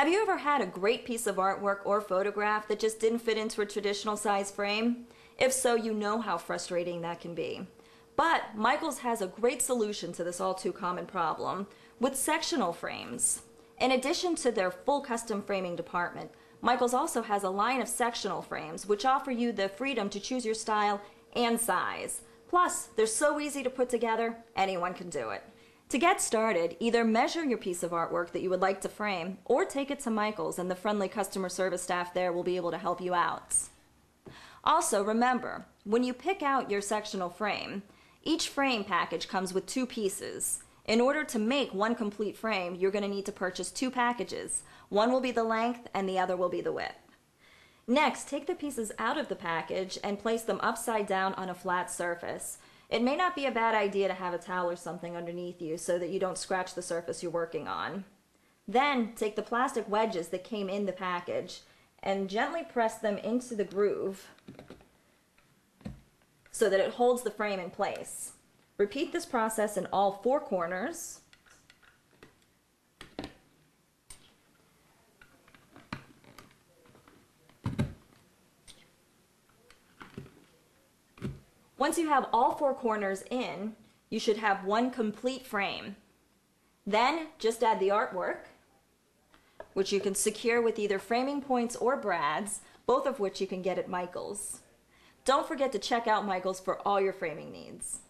Have you ever had a great piece of artwork or photograph that just didn't fit into a traditional size frame? If so, you know how frustrating that can be. But Michaels has a great solution to this all too common problem with sectional frames. In addition to their full custom framing department, Michaels also has a line of sectional frames which offer you the freedom to choose your style and size. Plus, they're so easy to put together, anyone can do it. To get started, either measure your piece of artwork that you would like to frame or take it to Michaels and the friendly customer service staff there will be able to help you out. Also, remember, when you pick out your sectional frame, each frame package comes with two pieces. In order to make one complete frame, you're going to need to purchase two packages. One will be the length and the other will be the width. Next, take the pieces out of the package and place them upside down on a flat surface. It may not be a bad idea to have a towel or something underneath you so that you don't scratch the surface you're working on. Then take the plastic wedges that came in the package and gently press them into the groove so that it holds the frame in place. Repeat this process in all four corners. Once you have all four corners in, you should have one complete frame. Then just add the artwork, which you can secure with either framing points or brads, both of which you can get at Michaels. Don't forget to check out Michaels for all your framing needs.